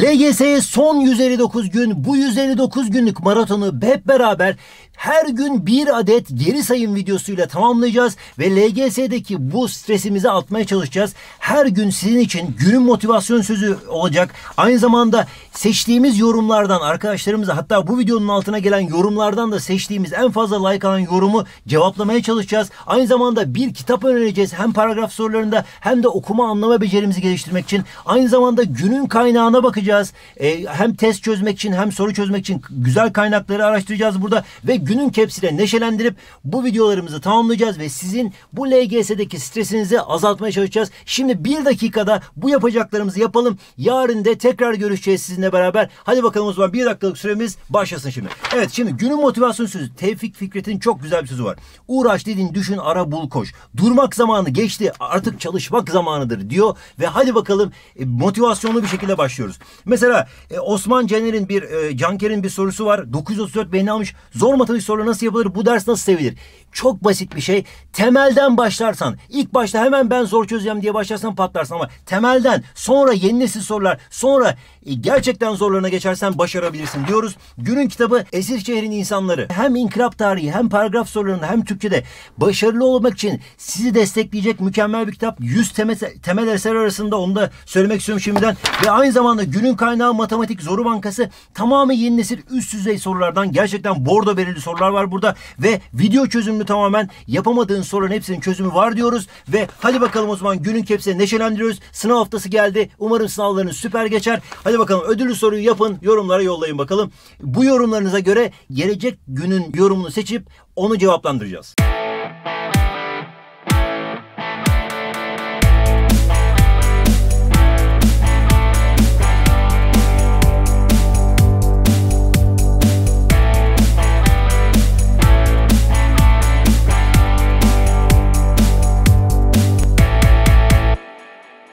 LGS'ye son 159 gün bu 159 günlük maratonu hep beraber her gün bir adet geri sayım videosuyla tamamlayacağız ve LGS'deki bu stresimizi atmaya çalışacağız. Her gün sizin için günün motivasyon sözü olacak. Aynı zamanda seçtiğimiz yorumlardan arkadaşlarımıza hatta bu videonun altına gelen yorumlardan da seçtiğimiz en fazla like alan yorumu cevaplamaya çalışacağız. Aynı zamanda bir kitap önereceğiz hem paragraf sorularında hem de okuma anlama becerimizi geliştirmek için. Aynı zamanda günün kaynağına bakacağız. Ee, hem test çözmek için hem soru çözmek için güzel kaynakları araştıracağız burada ve günün kepsiyle neşelendirip bu videolarımızı tamamlayacağız ve sizin bu LGS'deki stresinizi azaltmaya çalışacağız. Şimdi bir dakikada bu yapacaklarımızı yapalım. Yarın da tekrar görüşeceğiz sizinle beraber. Hadi bakalım o zaman bir dakikalık süremiz başlasın şimdi. Evet şimdi günün motivasyon sözü. Tevfik Fikret'in çok güzel bir sözü var. Uğraş dedin düşün ara bul koş. Durmak zamanı geçti artık çalışmak zamanıdır diyor ve hadi bakalım e, motivasyonlu bir şekilde başlıyoruz. Mesela e, Osman Caner'in bir e, Canker'in bir sorusu var. 934 beğeni almış. Zor matematik soru nasıl yapılır? Bu ders nasıl sevilir? Çok basit bir şey. Temelden başlarsan, ilk başta hemen ben zor çözeceğim diye başlarsan patlarsın ama temelden sonra yeni nesil sorular, sonra e, gerçekten zorlarına geçersen başarabilirsin diyoruz. Günün kitabı Esirşehir'in insanları. Hem inkılap tarihi hem paragraf sorularında hem Türkçe'de başarılı olmak için sizi destekleyecek mükemmel bir kitap. 100 temel, temel eser arasında onu da söylemek istiyorum şimdiden. Ve aynı zamanda günün kaynağı matematik zoru bankası tamamı yeni nesil üst düzey sorulardan gerçekten bordo belirli sorular var burada ve video çözümlü tamamen yapamadığın soruların hepsinin çözümü var diyoruz ve hadi bakalım o zaman günün kepsine neşelendiriyoruz. Sınav haftası geldi. Umarım sınavlarınız süper geçer. Hadi bakalım ödüllü soruyu yapın. Yorumlara yollayın bakalım. Bu yorumlarınıza göre gelecek günün yorumunu seçip onu cevaplandıracağız.